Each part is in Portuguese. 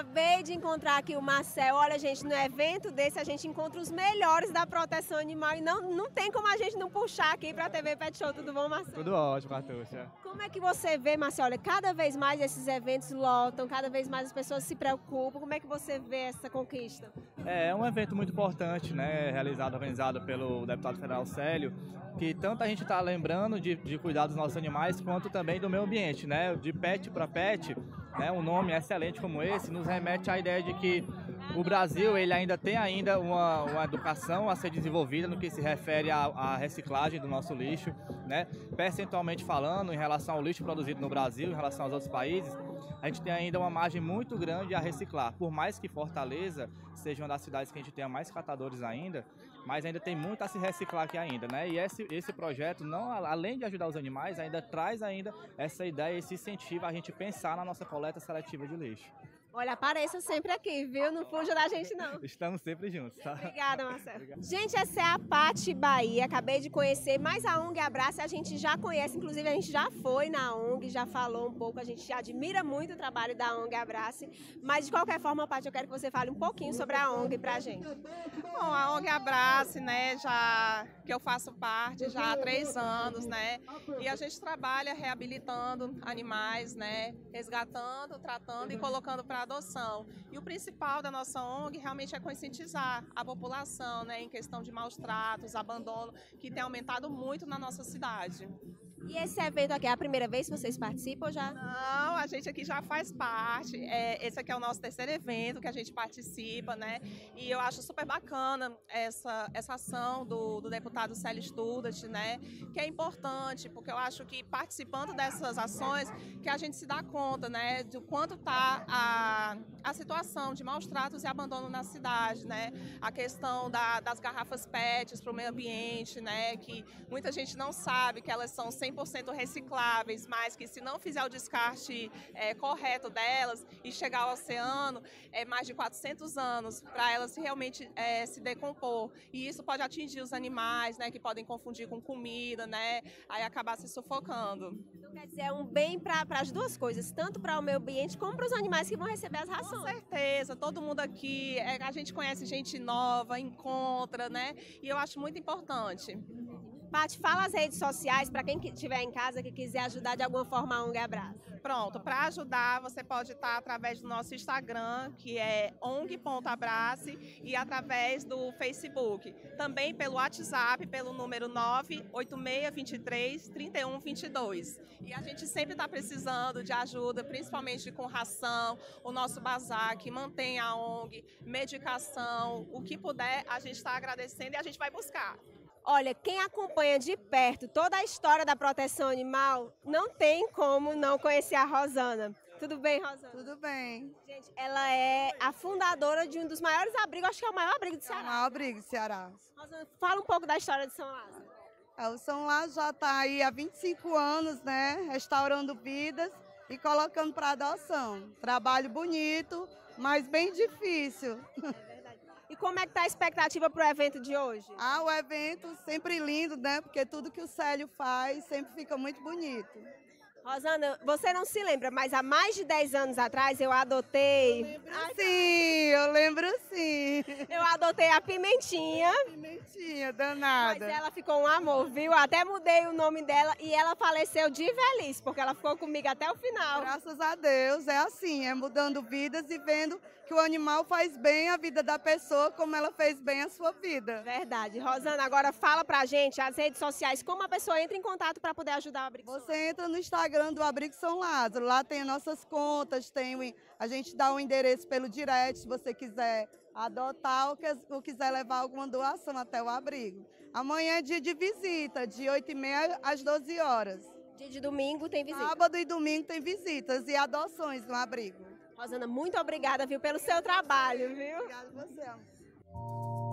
Acabei de encontrar aqui o Marcel. Olha, gente, no evento desse a gente encontra os melhores da proteção animal e não, não tem como a gente não puxar aqui para a TV Pet Show. Tudo bom, Marcel? Tudo ótimo, Artuxa. Como é que você vê, Marcel? Olha, cada vez mais esses eventos lotam, cada vez mais as pessoas se preocupam. Como é que você vê essa conquista? É, é um evento muito importante, né? Realizado, organizado pelo deputado federal Célio, que tanto a gente está lembrando de, de cuidar dos nossos animais, quanto também do meio ambiente, né? De pet para pet, né? Um nome excelente como esse nos remete à ideia de que o Brasil ele ainda tem ainda uma, uma educação a ser desenvolvida no que se refere à, à, reciclagem do nosso lixo, né? Percentualmente falando, em relação ao lixo produzido no Brasil, em relação aos outros países, a gente tem ainda uma margem muito grande a reciclar. Por mais que Fortaleza seja uma das cidades que a gente tenha mais catadores ainda, mas ainda tem muito a se reciclar aqui ainda, né? E esse, esse projeto, não, além de ajudar os animais, ainda traz ainda essa ideia, esse incentivo a gente pensar na nossa coleta seletiva de lixo. Olha, apareça sempre aqui, viu? Não fuja da gente, não. Estamos sempre juntos, tá? Obrigada, Marcelo. Obrigado. Gente, essa é a Pati Bahia. Acabei de conhecer, mas a ONG Abraça a gente já conhece. Inclusive, a gente já foi na ONG, já falou um pouco. A gente admira muito o trabalho da ONG Abrace. Mas, de qualquer forma, Pati, eu quero que você fale um pouquinho sobre a ONG pra gente. Bom, a ONG Abrace, né, já que eu faço parte já há três anos, né? E a gente trabalha reabilitando animais, né? Resgatando, tratando e colocando para adoção. E o principal da nossa ONG realmente é conscientizar a população, né? Em questão de maus tratos, abandono, que tem aumentado muito na nossa cidade. E esse evento aqui é a primeira vez que vocês participam já? Não, a gente aqui já faz parte. É, esse aqui é o nosso terceiro evento que a gente participa, né? E eu acho super bacana essa, essa ação do, do deputado Célio Studat, né? Que é importante, porque eu acho que participando dessas ações que a gente se dá conta, né? Do quanto está a, a situação de maus tratos e abandono na cidade, né? A questão da, das garrafas PETs para o meio ambiente, né? Que muita gente não sabe que elas são 100% 100% recicláveis, mas que se não fizer o descarte é, correto delas e chegar ao oceano, é mais de 400 anos para elas realmente é, se decompor. E isso pode atingir os animais, né, que podem confundir com comida, né, aí acabar se sufocando. Então, quer dizer, é um bem para as duas coisas, tanto para o meio ambiente como para os animais que vão receber as rações. Com certeza, todo mundo aqui, é, a gente conhece gente nova, encontra, né, e eu acho muito importante. Paty, fala as redes sociais para quem estiver em casa que quiser ajudar de alguma forma a ONG Abraço. Pronto, para ajudar você pode estar através do nosso Instagram, que é ong.abrace, e através do Facebook. Também pelo WhatsApp, pelo número 986233122. E a gente sempre está precisando de ajuda, principalmente com ração, o nosso bazar que mantém a ONG, medicação, o que puder, a gente está agradecendo e a gente vai buscar. Olha, quem acompanha de perto toda a história da proteção animal, não tem como não conhecer a Rosana. Tudo bem, Rosana? Tudo bem. Gente, ela é a fundadora de um dos maiores abrigos, acho que é o maior abrigo do Ceará. É o maior abrigo do Ceará. Rosana, fala um pouco da história de São Lázaro. É, o São Lázaro já está aí há 25 anos, né? Restaurando vidas e colocando para adoção. Trabalho bonito, mas bem difícil. E como é que está a expectativa para o evento de hoje? Ah, o evento sempre lindo, né? Porque tudo que o Célio faz sempre fica muito bonito. Rosana, você não se lembra, mas há mais de 10 anos atrás eu adotei. Eu lembro sim, eu lembro sim. Eu adotei a Pimentinha. Pimentinha, danada. Mas ela ficou um amor, viu? Até mudei o nome dela e ela faleceu de velhice, porque ela ficou comigo até o final. Graças a Deus, é assim, é mudando vidas e vendo que o animal faz bem a vida da pessoa como ela fez bem a sua vida. Verdade. Rosana, agora fala pra gente as redes sociais, como a pessoa entra em contato para poder ajudar o Abrigo Você entra no Instagram do Abrigo São Lázaro, lá tem nossas contas, tem a gente dá o um endereço pelo direct, se você quiser adotar ou quiser levar alguma doação até o abrigo. Amanhã é dia de visita, de 8h30 às 12 horas. Dia de domingo tem visita. Sábado e domingo tem visitas e adoções no abrigo. Rosana, muito obrigada, viu, pelo seu trabalho, viu? Obrigada a você.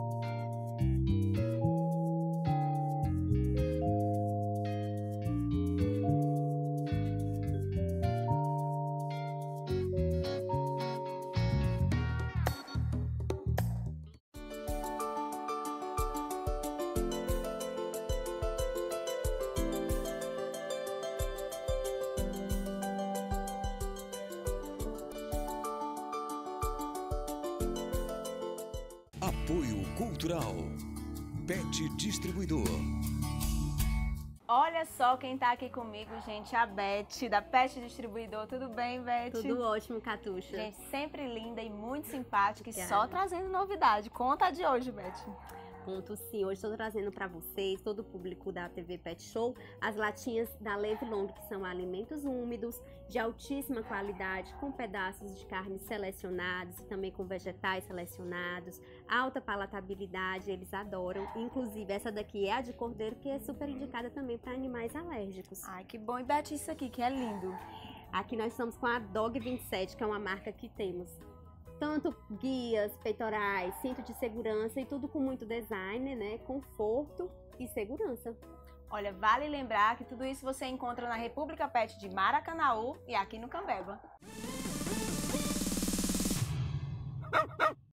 Apoio Cultural. Pet Distribuidor. Olha só quem tá aqui comigo, gente, a Beth, da Pet Distribuidor. Tudo bem, Beth? Tudo ótimo, Catuxa. Gente, sempre linda e muito simpática e só trazendo novidade. Conta de hoje, Beth. Conto sim, hoje estou trazendo para vocês, todo o público da TV Pet Show, as latinhas da Leve Long, que são alimentos úmidos, de altíssima qualidade, com pedaços de carne selecionados e também com vegetais selecionados, alta palatabilidade, eles adoram. Inclusive, essa daqui é a de cordeiro, que é super indicada também para animais alérgicos. Ai, que bom. E Beth, isso aqui que é lindo. Aqui nós estamos com a Dog 27, que é uma marca que temos tanto guias, peitorais, cinto de segurança e tudo com muito design, né? Conforto e segurança. Olha, vale lembrar que tudo isso você encontra na República Pet de Maracanaú e aqui no Cambeba.